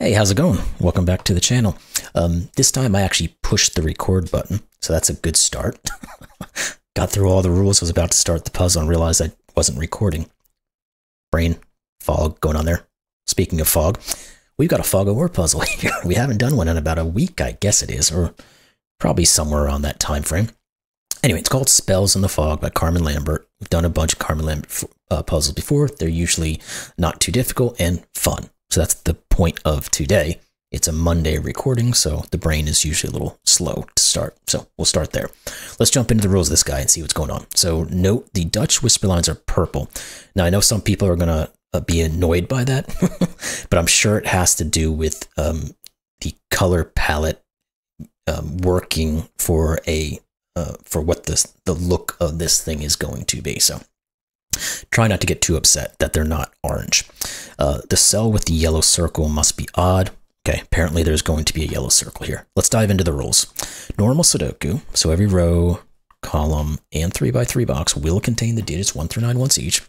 Hey, how's it going? Welcome back to the channel. Um, this time I actually pushed the record button, so that's a good start. Got through all the rules, was about to start the puzzle and realized I wasn't recording. Brain fog going on there. Speaking of fog, we've got a fog of war puzzle here. We haven't done one in about a week, I guess it is, or probably somewhere around that time frame. Anyway, it's called Spells in the Fog by Carmen Lambert. We've done a bunch of Carmen Lambert uh, puzzles before. They're usually not too difficult and fun. So that's the point of today. It's a Monday recording, so the brain is usually a little slow to start. So we'll start there. Let's jump into the rules of this guy and see what's going on. So note the Dutch whisper lines are purple. Now I know some people are going to uh, be annoyed by that, but I'm sure it has to do with um, the color palette um, working for a uh, for what this the look of this thing is going to be. So try not to get too upset that they're not orange. Uh, the cell with the yellow circle must be odd. Okay, apparently there's going to be a yellow circle here. Let's dive into the rules. Normal Sudoku, so every row, column, and 3x3 box will contain the digits 1 through 9 once each.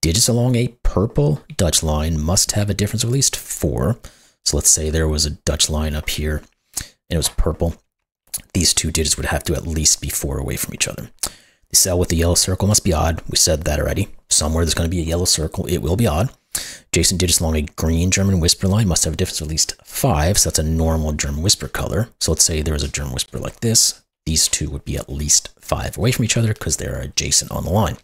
Digits along a purple Dutch line must have a difference of at least 4. So let's say there was a Dutch line up here and it was purple these two digits would have to at least be four away from each other. The cell with the yellow circle must be odd. We said that already. Somewhere there's going to be a yellow circle. It will be odd. Adjacent digits along a green German whisper line must have a difference of at least five. So that's a normal German whisper color. So let's say there was a German whisper like this. These two would be at least five away from each other because they're adjacent on the line.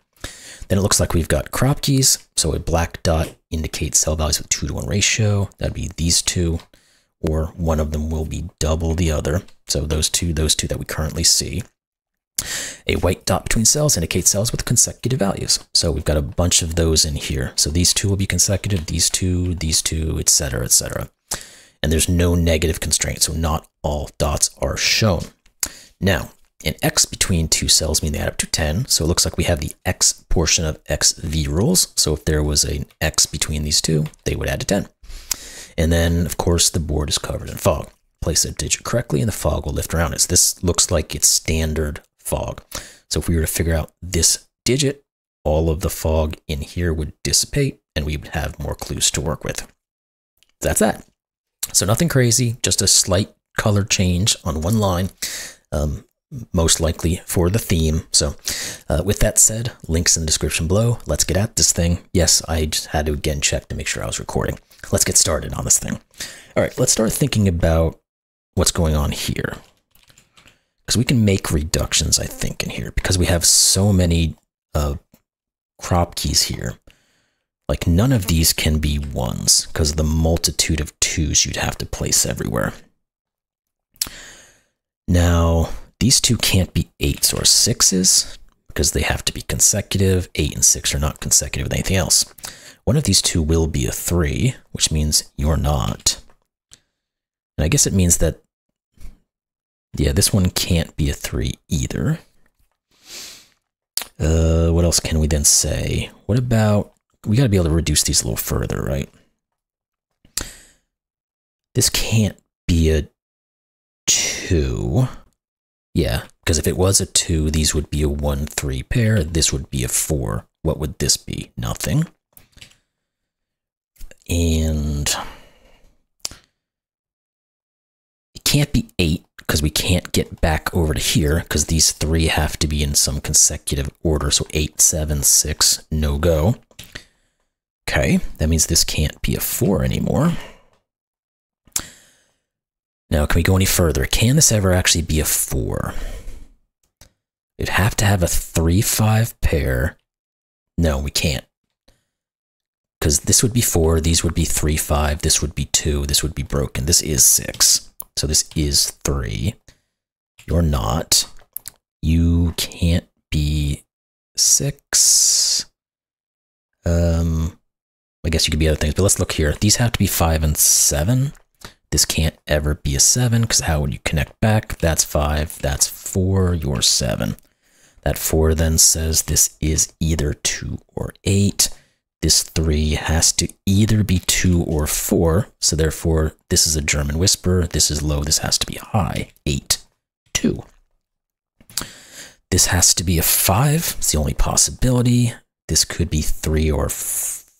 Then it looks like we've got Kropkis. So a black dot indicates cell values with two to one ratio. That'd be these two or one of them will be double the other. So those two, those two that we currently see. A white dot between cells indicates cells with consecutive values. So we've got a bunch of those in here. So these two will be consecutive, these two, these two, etc., etc. And there's no negative constraint, so not all dots are shown. Now, an x between two cells mean they add up to 10. So it looks like we have the x portion of xv rules. So if there was an x between these two, they would add to 10. And then, of course, the board is covered in fog. Place a digit correctly and the fog will lift around it. So this looks like it's standard fog. So if we were to figure out this digit, all of the fog in here would dissipate and we would have more clues to work with. That's that. So nothing crazy, just a slight color change on one line. Um, most likely for the theme. So, uh, with that said, links in the description below. Let's get at this thing. Yes, I just had to again check to make sure I was recording. Let's get started on this thing. All right, let's start thinking about what's going on here. Because we can make reductions, I think, in here because we have so many uh, Kropkis here. Like none of these can be ones because of the multitude of twos you'd have to place everywhere. Now, these two can't be eights or sixes because they have to be consecutive. Eight and six are not consecutive with anything else. One of these two will be a three, which means you're not. And I guess it means that, yeah, this one can't be a three either. Uh, what else can we then say? What about, we got to be able to reduce these a little further, right? This can't be a two. Yeah, because if it was a 2, these would be a 1 3 pair. This would be a 4. What would this be? Nothing. And it can't be 8 because we can't get back over to here because these three have to be in some consecutive order. So eight, seven, six, no go. Okay, that means this can't be a 4 anymore. Now, can we go any further? Can this ever actually be a 4? It'd have to have a 3-5 pair. No, we can't. Because this would be 4, these would be 3-5, this would be 2, this would be broken. This is 6. So this is 3. You're not. You can't be 6. Um, I guess you could be other things, but let's look here. These have to be 5 and 7. This can't ever be a 7 because how would you connect back? That's 5, that's 4, you're 7. That 4 then says this is either 2 or 8. This 3 has to either be 2 or 4, so therefore this is a German whisper, this is low, this has to be high. 8, 2. This has to be a 5, it's the only possibility. This could be 3 or,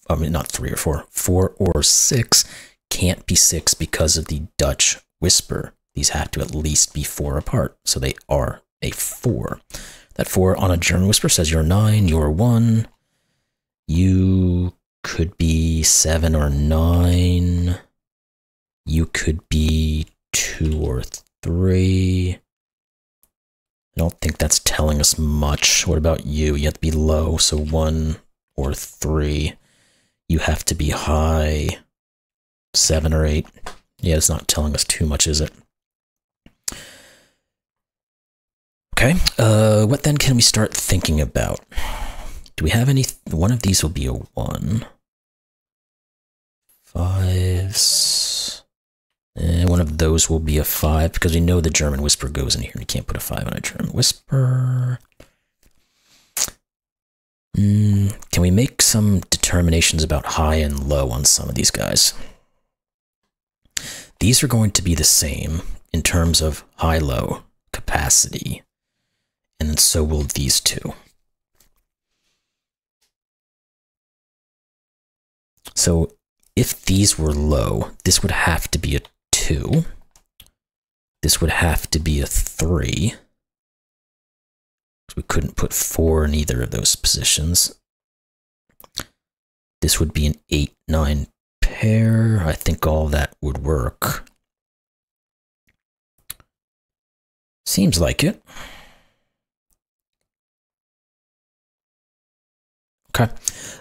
I mean, not 3 or 4, 4 or 6 can't be six because of the Dutch whisper. These have to at least be four apart, so they are a four. That four on a German whisper says you're nine, you're one. You could be seven or nine. You could be two or three. I don't think that's telling us much. What about you? You have to be low, so one or three. You have to be high, seven or eight. Yeah, it's not telling us too much, is it? Okay, uh, what then can we start thinking about? Do we have any? One of these will be a one. Fives. And one of those will be a five because we know the German whisper goes in here. And you can't put a five on a German whisper. Mm, can we make some determinations about high and low on some of these guys? These are going to be the same in terms of high-low capacity, and so will these two. So if these were low, this would have to be a 2. This would have to be a 3. We couldn't put 4 in either of those positions. This would be an 8, 9 pair. I think all that would work. Seems like it. Okay.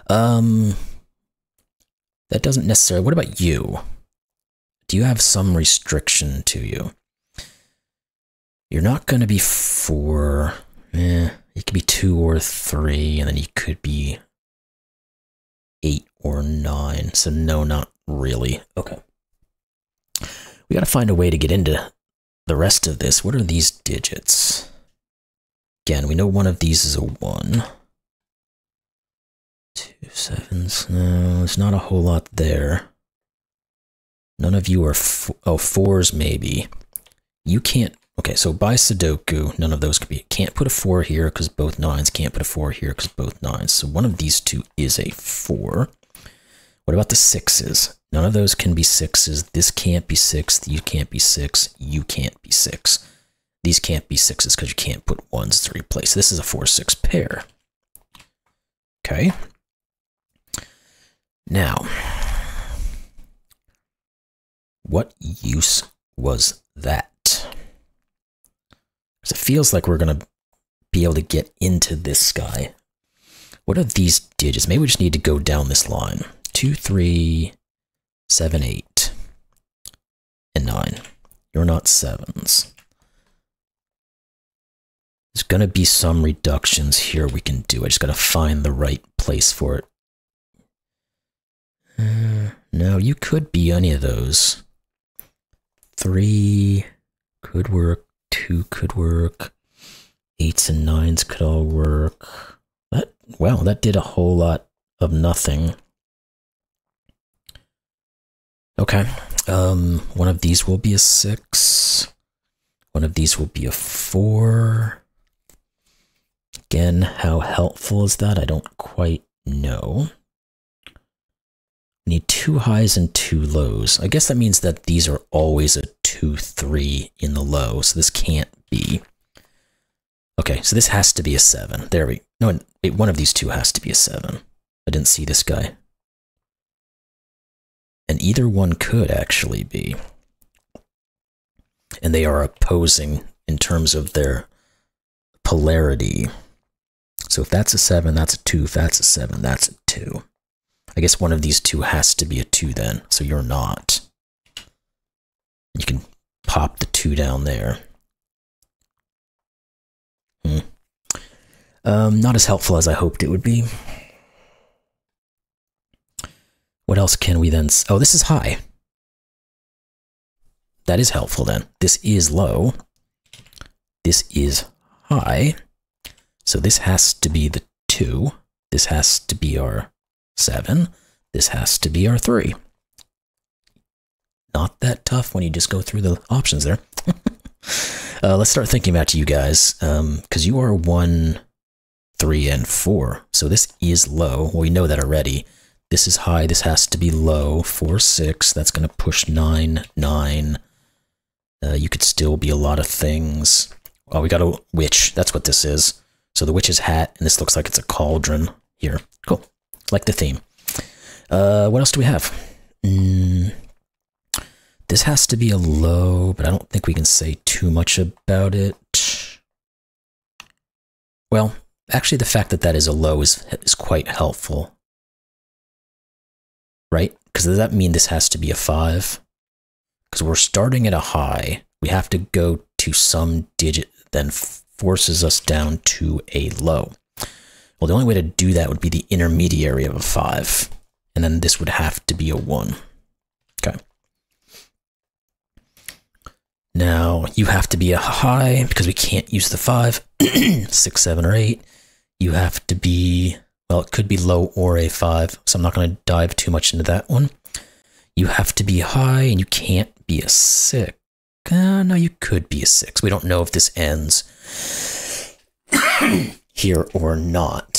Um, that doesn't necessarily. What about you? Do you have some restriction to you? You're not going to be four. Eh, it could be two or three, and then you could be eight or nine. So, no, not really. Okay. We got to find a way to get into the rest of this. What are these digits? Again, we know one of these is a one. Two sevens. No, there's not a whole lot there. None of you are, oh, fours maybe. You can't, okay, so by Sudoku, none of those could be, can't put a four here because both nines, can't put a four here because both nines. So one of these two is a four. What about the sixes? None of those can be sixes. This can't be six. You can't be six. You can't be six. These can't be sixes because you can't put ones to replace. This is a four, six pair. Okay. Now, what use was that? It feels like we're going to be able to get into this guy. What are these digits? Maybe we just need to go down this line. 2, 3, 7, 8, and 9. You're not 7s. There's going to be some reductions here we can do. I just got to find the right place for it. Uh, no, you could be any of those. Three could work. Two could work. Eights and nines could all work. That well, that did a whole lot of nothing. Okay. Um, one of these will be a six. One of these will be a four. Again, how helpful is that? I don't quite know. Need two highs and two lows. I guess that means that these are always a 2, 3 in the low, so this can't be. Okay, so this has to be a 7. There we No, wait, one of these two has to be a 7. I didn't see this guy. And either one could actually be. And they are opposing in terms of their polarity. So if that's a 7, that's a 2. If that's a 7, that's a 2. I guess one of these two has to be a 2 then, so you're not. You can pop the 2 down there. Hmm. Um, not as helpful as I hoped it would be. What else can we then... Oh, this is high. That is helpful then. This is low. This is high. So this has to be the 2. This has to be our 7. This has to be our 3. Not that tough when you just go through the options there. uh, let's start thinking about you guys, because um, you are 1, 3, and 4. So this is low. Well, we know that already. This is high. This has to be low. 4, 6. That's going to push 9, 9. Uh, you could still be a lot of things. Oh, we got a witch. That's what this is. So the witch's hat, and this looks like it's a cauldron here. Cool. Like the theme. Uh, what else do we have? Mm, this has to be a low, but I don't think we can say too much about it. Well, actually, the fact that that is a low is, is quite helpful. Right? Because does that mean this has to be a 5? Because we're starting at a high. We have to go to some digit, then forces us down to a low. Well, the only way to do that would be the intermediary of a 5. And then this would have to be a 1. Okay. Now, you have to be a high because we can't use the 5, 6, 7, or 8. You have to be, well, it could be low or a 5, so I'm not going to dive too much into that one. You have to be high and you can't be a 6. Uh, no, you could be a 6. We don't know if this ends here or not.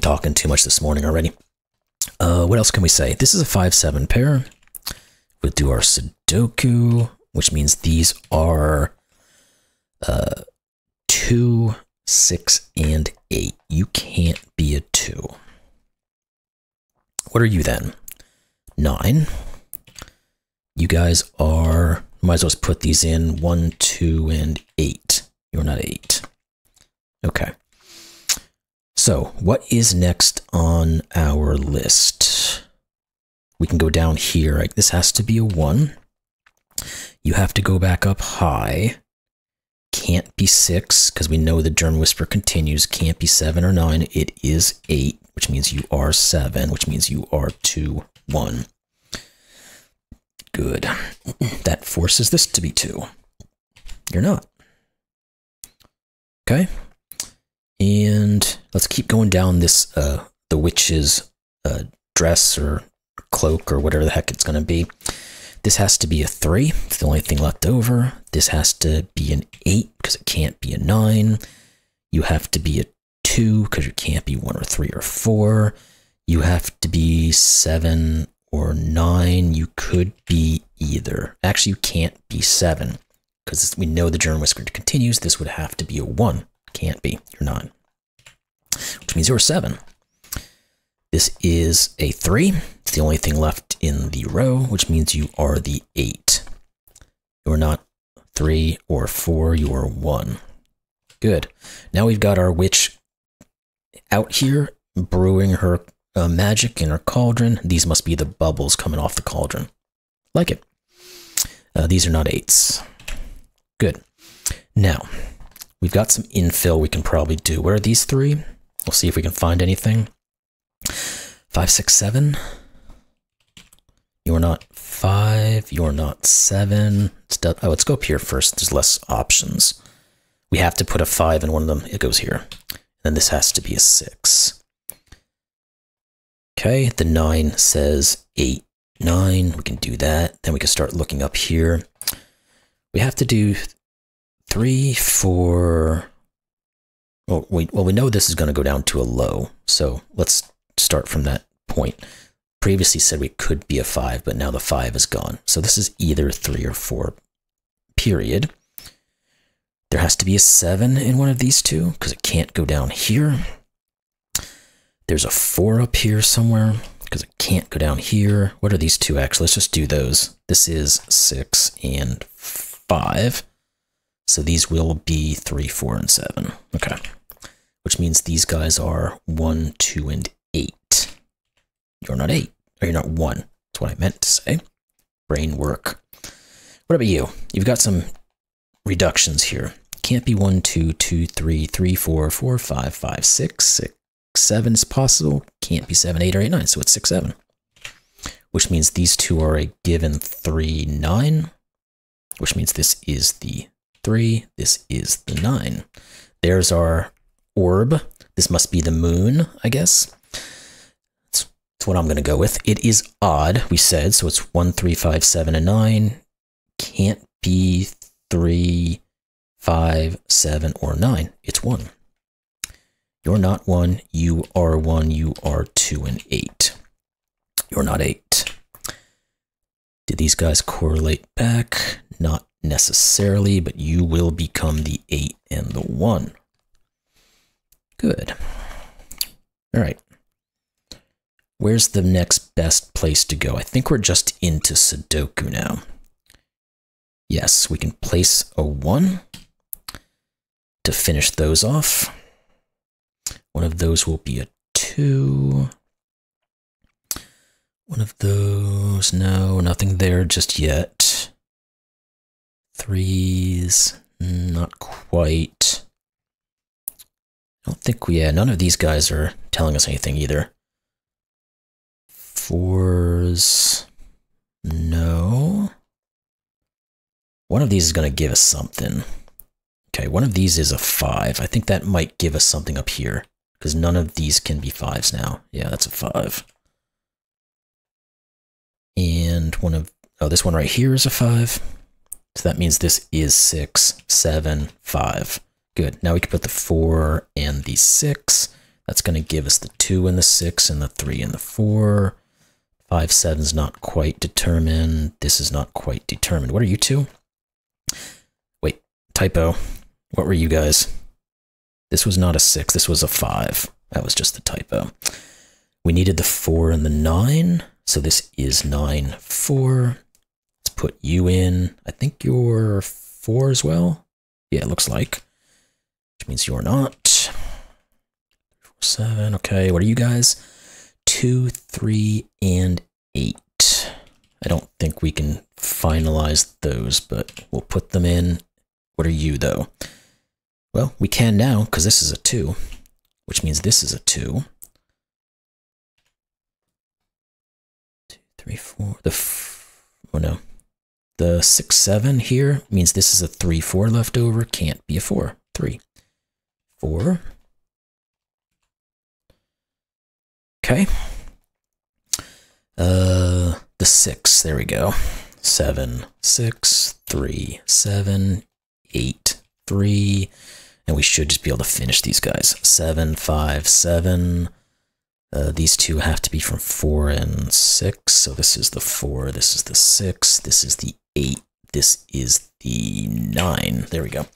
Talking too much this morning already. Uh, what else can we say? This is a 5-7 pair. We'll do our Sudoku, which means these are uh, 2, 6, and 8. You can't be a 2. What are you then? 9. You guys are, might as well put these in 1, 2, and 8. You're not 8. Okay. So, what is next on our list? We can go down here. Right? This has to be a 1. You have to go back up high. Can't be 6, because we know the German Whisper continues. Can't be 7 or 9. It is 8, which means you are 7, which means you are 2, 1. Good. that forces this to be 2. You're not. Okay. And let's keep going down this, uh, the witch's uh, dress or cloak or whatever the heck it's going to be. This has to be a 3. It's the only thing left over. This has to be an 8 because it can't be a 9. You have to be a 2 because you can't be 1 or 3 or 4. You have to be 7 or 9. You could be either. Actually, you can't be 7 because we know the German whisper continues. This would have to be a 1. Can't be. You're not. Means you're 7. This is a 3. It's the only thing left in the row, which means you are the 8. You're not 3 or 4, you are 1. Good. Now we've got our witch out here brewing her uh, magic in her cauldron. These must be the bubbles coming off the cauldron. Like it. Uh, these are not 8s. Good. Now, We've got some infill we can probably do. Where are these three? We'll see if we can find anything. Five, six, seven. You're not five. You're not seven. oh, let's go up here first. There's less options. We have to put a five in one of them. It goes here. Then this has to be a six. Okay, the nine says eight, nine. We can do that. Then we can start looking up here. We have to do three, four. Well, we, well, we know this is going to go down to a low, so let's start from that point. Previously said we could be a five, but now the five is gone. So this is either three or four, period. There has to be a seven in one of these two because it can't go down here. There's a four up here somewhere because it can't go down here. What are these two actually? Let's just do those. This is six and five. So these will be 3, 4, and 7. Okay. Which means these guys are 1, 2, and 8. You're not 8. Or you're not 1. That's what I meant to say. Brain work. What about you? You've got some reductions here. Can't be 1, 2, 2, 3, 3, 4, 4, 5, 5, 6, 6, 7 is possible. Can't be 7, 8, or 8, 9. So it's 6, 7. Which means these two are a given 3, 9. Which means this is the 3. This is the 9. There's our orb. This must be the moon, I guess. That's, that's what I'm going to go with. It is odd, we said, so it's 1, 3, 5, 7, and 9. Can't be three, five, seven, or 9. It's 1. You're not 1, you are 1, you are 2 and 8. You're not 8. Did these guys correlate back? Not necessarily, but you will become the 8 and the 1. Good. All right. Where's the next best place to go? I think we're just into Sudoku now. Yes, we can place a 1 to finish those off. One of those will be a 2. One of those, no, nothing there just yet. Threes, not quite. I don't think we, yeah, none of these guys are telling us anything either. Fours, no. One of these is going to give us something. Okay, one of these is a five. I think that might give us something up here because none of these can be fives now. Yeah, that's a five. And one of, oh, this one right here is a five. So that means this is 6, 7, 5. Good. Now we can put the 4 and the 6. That's going to give us the 2 and the 6 and the 3 and the 4. 5, 7 is not quite determined. This is not quite determined. What are you two? Wait, typo. What were you guys? This was not a 6. This was a 5. That was just the typo. We needed the 4 and the 9. So this is 9, 4 put you in. I think you're four as well. Yeah, it looks like. Which means you're not. Seven. Okay, what are you guys? Two, three, and eight. I don't think we can finalize those, but we'll put them in. What are you, though? Well, we can now, because this is a 2, which means this is a 2. 2, 3, 4. The oh no. The 6, 7 here means this is a 3, 4 left over. Can't be a 4. 3. 4. Okay. Uh, the 6. There we go. 7, 6, 3, 7, 8, 3, and we should just be able to finish these guys. Seven, five, seven. Uh, these two have to be from four and six. So this is the four, this is the six, this is the eight, this is the nine. There we go.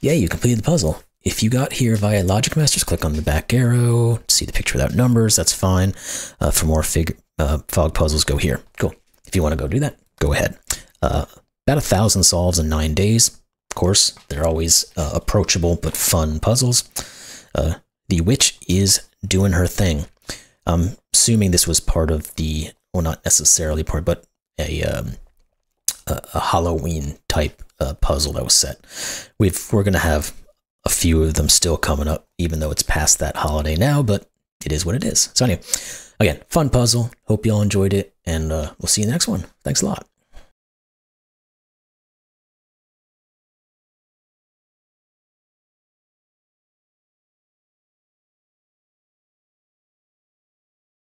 Yeah, you completed the puzzle. If you got here via Logic Masters, click on the back arrow, see the picture without numbers, that's fine. Uh, for more fig uh, fog puzzles, go here. Cool. If you want to go do that, go ahead. Uh, about a thousand solves in nine days. Of course, they're always uh, approachable but fun puzzles. Uh, the witch is doing her thing. I'm assuming this was part of the, well, not necessarily part, but a um, a, a, Halloween type uh, puzzle that was set. We've we're gonna have a few of them still coming up, even though it's past that holiday now. But it is what it is. So anyway, again, fun puzzle. Hope y'all enjoyed it, and uh, we'll see you in the next one. Thanks a lot.